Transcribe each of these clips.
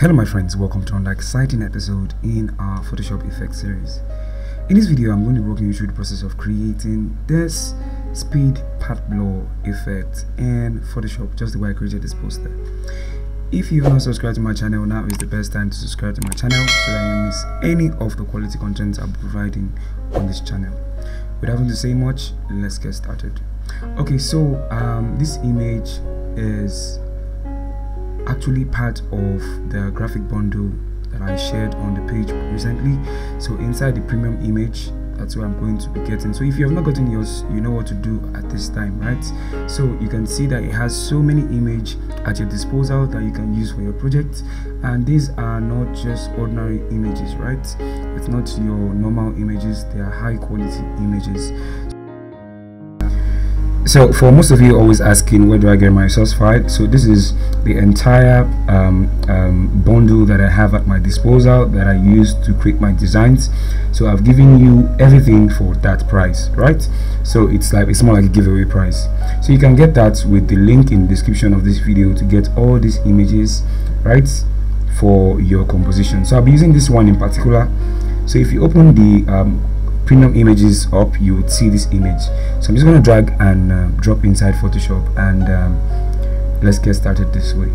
Hello my friends, welcome to another exciting episode in our Photoshop effects series. In this video, I'm going to walking you through the process of creating this speed path blur effect in Photoshop, just the way I created this poster. If you've not subscribed to my channel, now is the best time to subscribe to my channel so that you miss any of the quality content I'm providing on this channel. Without having to say much, let's get started. Okay, so um, this image is actually part of the graphic bundle that I shared on the page recently. So inside the premium image, that's where I'm going to be getting. So if you have not gotten yours, you know what to do at this time, right? So you can see that it has so many image at your disposal that you can use for your project. And these are not just ordinary images, right? It's not your normal images, they are high quality images so for most of you always asking where do i get my source file so this is the entire um, um, bundle that i have at my disposal that i use to create my designs. So i've given you everything for that price right? So it's like it's more like a giveaway price. So you can get that with the link in the description of this video to get all these images right for your composition. So i'll be using this one in particular. So if you open the um, premium images up you would see this image. So i'm just going to drag and uh, drop inside photoshop and um, let's get started this way.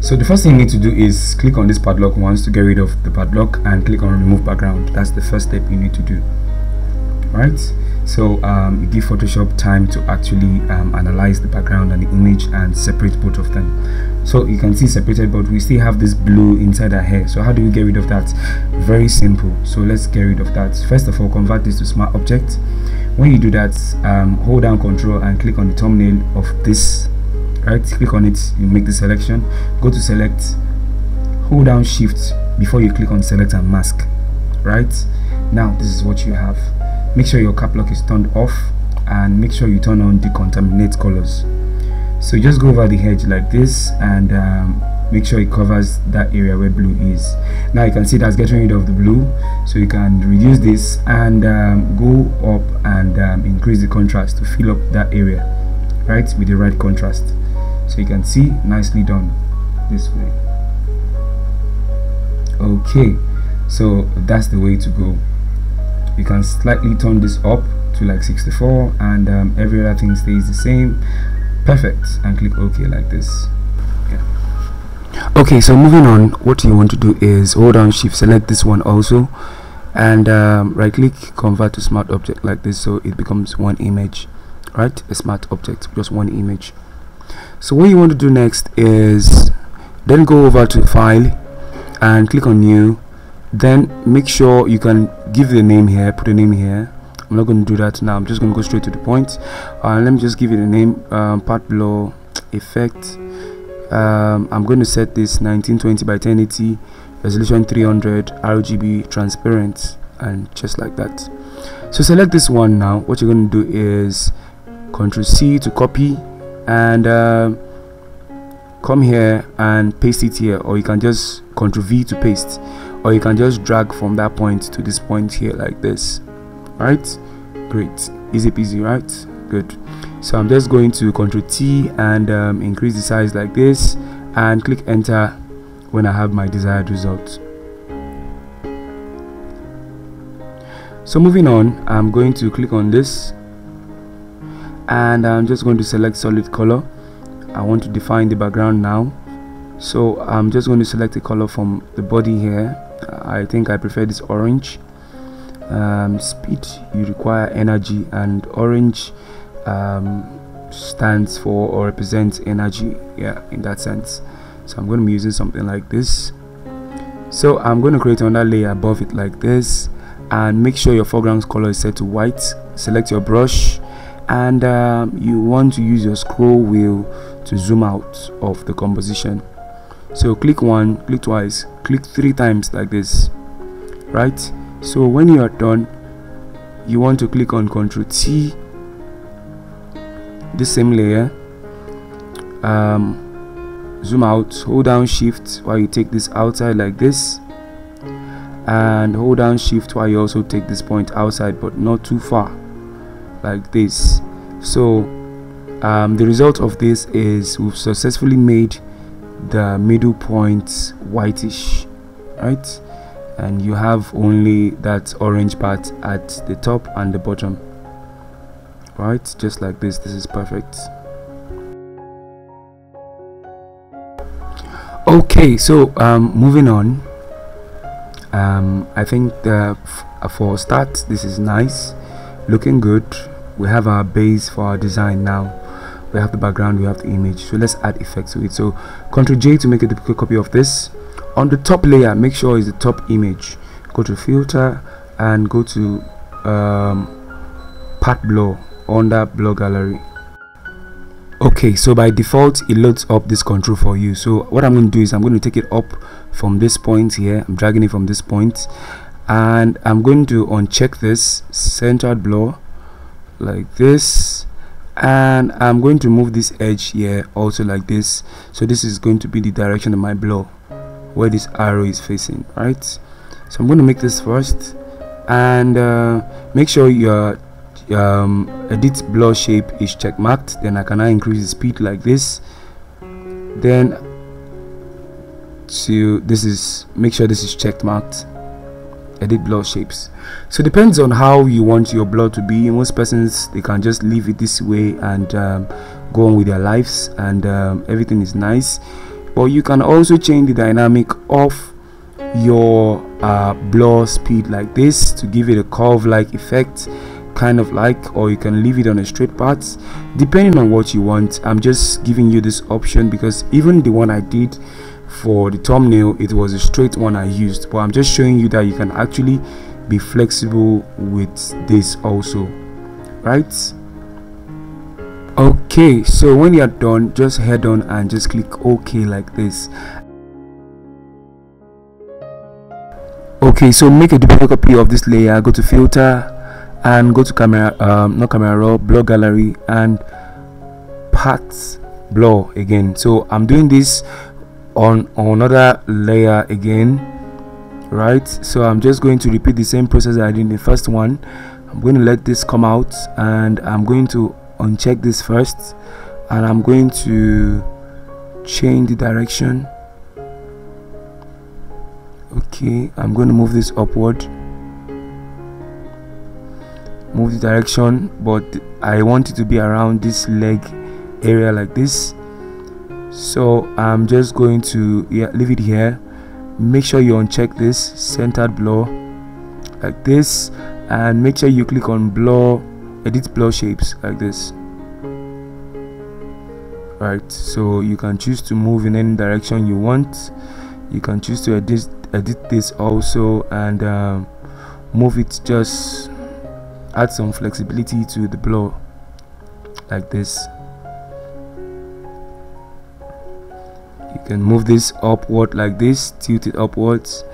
So the first thing you need to do is click on this padlock once to get rid of the padlock and click on remove background. That's the first step you need to do. Right so um, give Photoshop time to actually um, analyze the background and the image and separate both of them. So you can see separated but we still have this blue inside our hair. So how do we get rid of that? Very simple. So let's get rid of that. First of all convert this to smart object. When you do that um, hold down control and click on the thumbnail of this right? Click on it. You make the selection. Go to select. Hold down shift before you click on select and mask right? Now this is what you have make sure your cap lock is turned off and make sure you turn on decontaminate colors. So just go over the edge like this and um, make sure it covers that area where blue is. Now you can see that's getting rid of the blue so you can reduce this and um, go up and um, increase the contrast to fill up that area right with the right contrast. So you can see nicely done this way. Okay so that's the way to go you can slightly turn this up to like 64 and um, every other thing stays the same. Perfect. And click ok like this. Okay so moving on what you want to do is hold down shift select this one also and um, right click convert to smart object like this so it becomes one image right? A smart object just one image. So what you want to do next is then go over to file and click on new then make sure you can give the name here put a name here. I'm not going to do that now. I'm just going to go straight to the point. Uh, let me just give it a name um, path blur effect. Um, i'm going to set this 1920 by 1080 resolution 300 rgb transparent and just like that. So select this one now. What you're going to do is ctrl c to copy and uh, come here and paste it here or you can just ctrl v to paste or you can just drag from that point to this point here like this right? Great. Easy peasy right? Good. So i'm just going to control t and um, increase the size like this and click enter when i have my desired result. So moving on i'm going to click on this and i'm just going to select solid color. I want to define the background now so i'm just going to select a color from the body here. I think I prefer this orange. Um, speed you require energy and orange um, stands for or represents energy yeah in that sense. So I'm going to be using something like this. So I'm going to create another layer above it like this and make sure your foreground color is set to white. Select your brush and um, you want to use your scroll wheel to zoom out of the composition so click one click twice click three times like this right? So when you are done you want to click on ctrl t the same layer. Um, zoom out hold down shift while you take this outside like this and hold down shift while you also take this point outside but not too far like this. So um, the result of this is we've successfully made the middle point whitish right? And you have only that orange part at the top and the bottom right? Just like this this is perfect. Okay so um, moving on. Um, I think the for start this is nice. Looking good. We have our base for our design now we have the background we have the image. So let's add effects to it. So Ctrl J to make a duplicate copy of this. On the top layer make sure is the top image. Go to filter and go to um, path blur under blur gallery. Okay so by default it loads up this control for you. So what i'm going to do is i'm going to take it up from this point here. I'm dragging it from this point. And i'm going to uncheck this centered blur like this and i'm going to move this edge here also like this. So this is going to be the direction of my blur where this arrow is facing right? So i'm going to make this first. And uh, make sure your um, edit blur shape is check marked then I can increase the speed like this. Then to this is make sure this is checked marked edit blur shapes. So depends on how you want your blur to be. Most persons they can just leave it this way and um, go on with their lives and um, everything is nice. But you can also change the dynamic of your uh, speed like this to give it a curve like effect kind of like or you can leave it on a straight path. Depending on what you want i'm just giving you this option because even the one i did for the thumbnail it was a straight one i used. But i'm just showing you that you can actually be flexible with this also right? Okay so when you're done just head on and just click ok like this. Okay so make a duplicate copy of this layer. Go to filter and go to camera um not camera raw blur gallery and path blur again. So i'm doing this on, another layer again right? So i'm just going to repeat the same process i did in the first one. I'm going to let this come out and i'm going to uncheck this first and i'm going to change the direction. Okay i'm going to move this upward. Move the direction but I want it to be around this leg area like this so I'm just going to yeah, leave it here. Make sure you uncheck this centered blur like this and make sure you click on blur edit blur shapes like this. Right so you can choose to move in any direction you want. You can choose to edit edit this also and um, move it just add some flexibility to the blur like this you can move this upward like this tilt it upwards.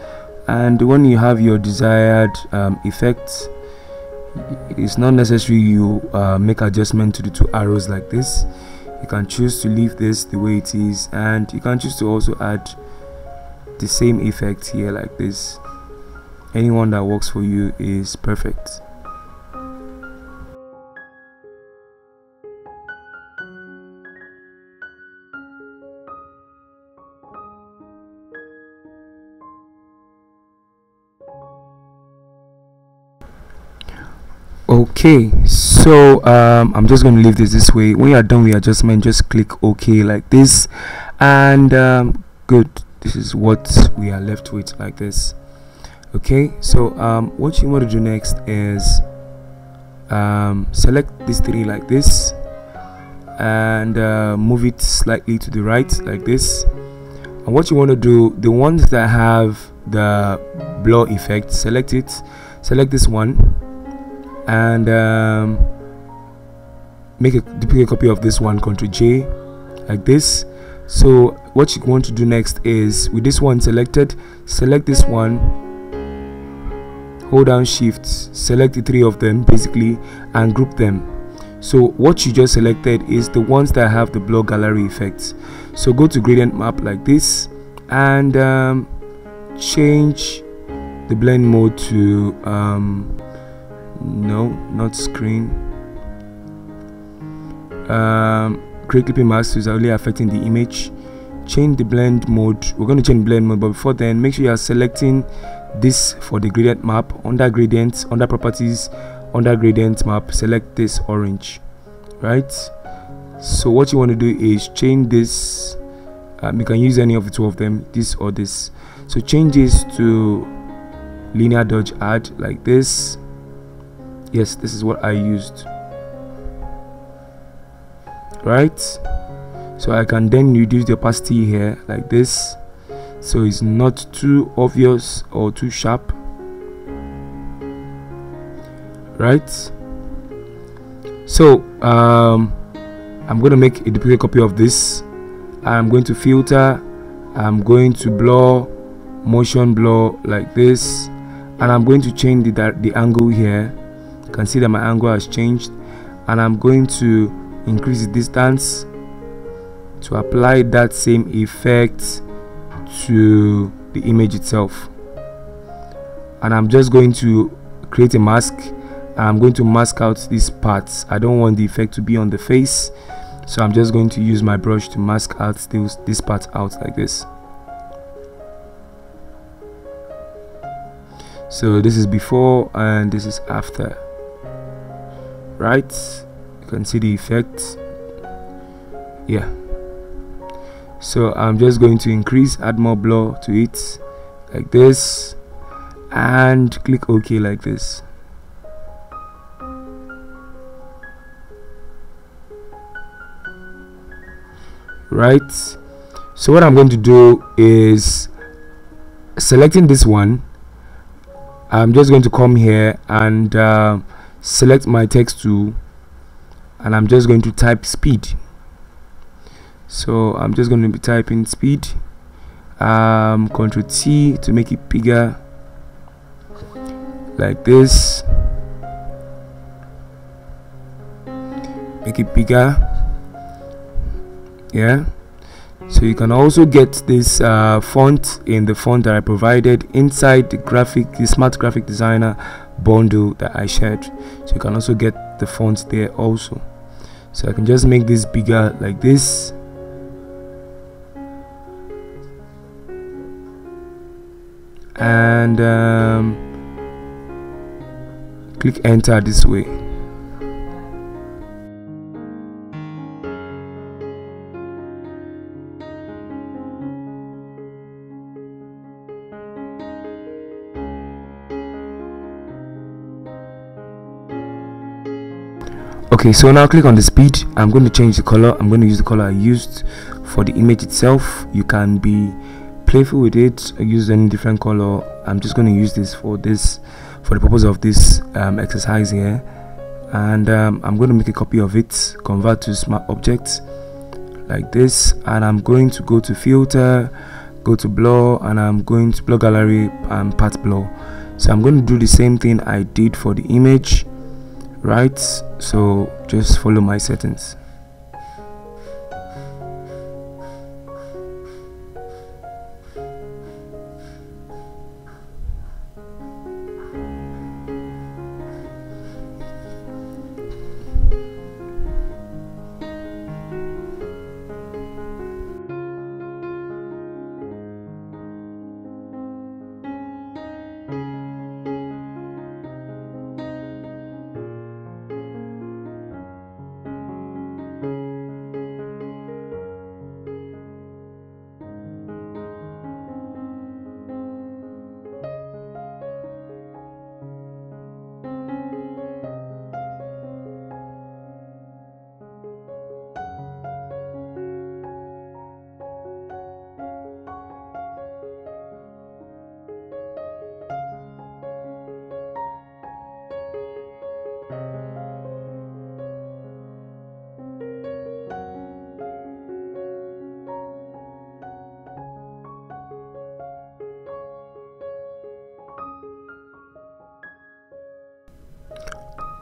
And when you have your desired um, effect it's not necessary you uh, make adjustment to the two arrows like this. You can choose to leave this the way it is and you can choose to also add the same effect here like this. Anyone that works for you is perfect okay so um, i'm just going to leave this this way. When you are done with adjustment just click ok like this. And um, good. This is what we are left with like this. Okay so um, what you want to do next is um, select these three like this. And uh, move it slightly to the right like this. And what you want to do the ones that have the blur effect select it. Select this one and um, make a duplicate copy of this one ctrl j like this. So what you want to do next is with this one selected select this one. Hold down shift select the three of them basically and group them. So what you just selected is the ones that have the blur gallery effects so go to gradient map like this and um, change the blend mode to um, no not screen. Um, create clipping mask is only affecting the image. Change the blend mode. We're going to change blend mode but before then make sure you are selecting this for the gradient map. Under gradients under properties under gradient map select this orange right? So what you want to do is change this um, you can use any of the two of them this or this. So change this to linear dodge add like this yes this is what I used. Right? So I can then reduce the opacity here like this. So it's not too obvious or too sharp. Right? So um, I'm going to make a duplicate copy of this. I'm going to filter. I'm going to blur motion blur like this. And I'm going to change the, the angle here can see that my angle has changed and I'm going to increase the distance to apply that same effect to the image itself. And I'm just going to create a mask. I'm going to mask out these parts. I don't want the effect to be on the face. So I'm just going to use my brush to mask out this, this part out like this. So this is before and this is after right you can see the effect. Yeah. So I'm just going to increase add more blur to it like this and click OK like this. Right. So what I'm going to do is selecting this one. I'm just going to come here and uh, select my text tool and I'm just going to type speed. So I'm just going to be typing speed um, control T to make it bigger like this. Make it bigger yeah. So you can also get this uh, font in the font that I provided inside the graphic the smart graphic designer bundle that I shared. So you can also get the font there also. So I can just make this bigger like this. And um, click enter this way okay so now click on the speed. I'm going to change the color. I'm going to use the color i used for the image itself. You can be playful with it use any different color. I'm just going to use this for this for the purpose of this um, exercise here. And um, i'm going to make a copy of it convert to smart objects like this. And i'm going to go to filter go to blur and i'm going to blur gallery and path blur. So i'm going to do the same thing i did for the image right so just follow my settings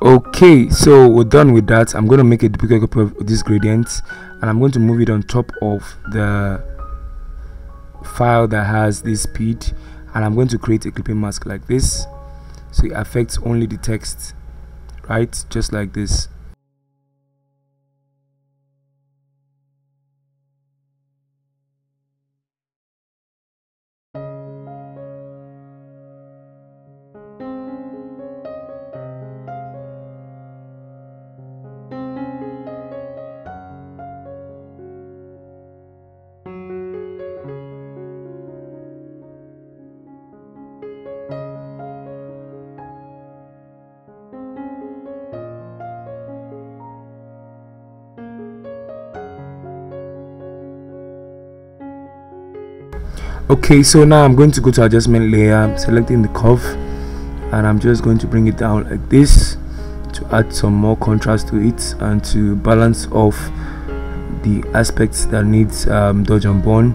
okay so we're done with that. I'm going to make a duplicate copy of this gradient and i'm going to move it on top of the file that has this speed and i'm going to create a clipping mask like this. So it affects only the text right? Just like this okay so now i'm going to go to adjustment layer. Selecting the curve and i'm just going to bring it down like this to add some more contrast to it and to balance off the aspects that needs um, dodge and burn.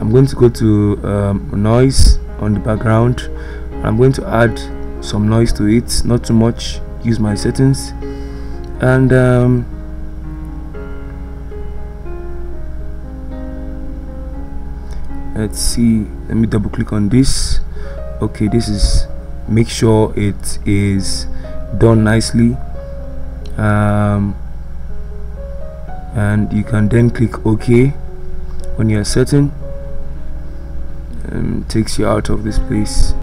I'm going to go to um, noise on the background. I'm going to add some noise to it not too much use my settings. And um, let's see. Let me double click on this. Okay this is make sure it is done nicely. Um, and you can then click OK when you're certain. And takes you out of this place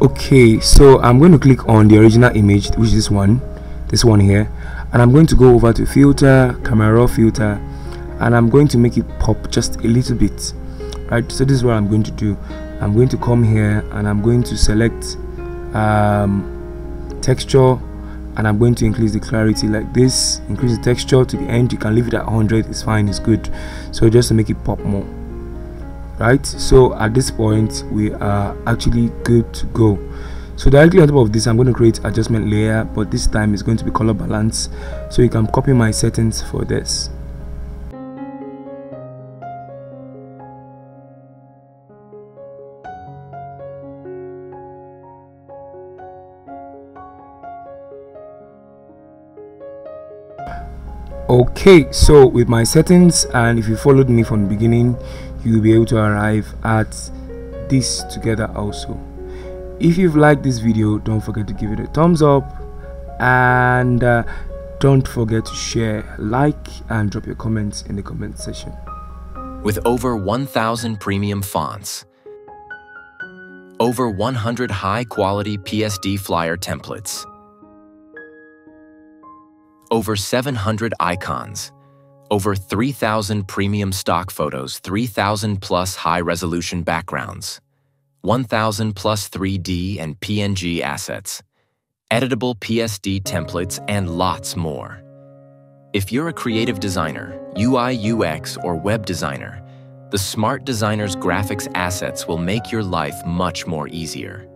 okay so i'm going to click on the original image which is this one this one here and i'm going to go over to filter camera filter and i'm going to make it pop just a little bit right? So this is what i'm going to do. I'm going to come here and i'm going to select um, texture and i'm going to increase the clarity like this. Increase the texture to the end. You can leave it at 100 it's fine. It's good. So just to make it pop more right? So at this point we are actually good to go. So directly on top of this i'm going to create adjustment layer but this time it's going to be color balance. So you can copy my settings for this. Okay so with my settings and if you followed me from the beginning you'll be able to arrive at this together also. If you've liked this video don't forget to give it a thumbs up and uh, don't forget to share like and drop your comments in the comment section. With over 1000 premium fonts over 100 high quality psd flyer templates over 700 icons, over 3,000 premium stock photos, 3,000 plus high-resolution backgrounds, 1,000 plus 3D and PNG assets, editable PSD templates, and lots more. If you're a creative designer, UI UX, or web designer, the Smart Designer's graphics assets will make your life much more easier.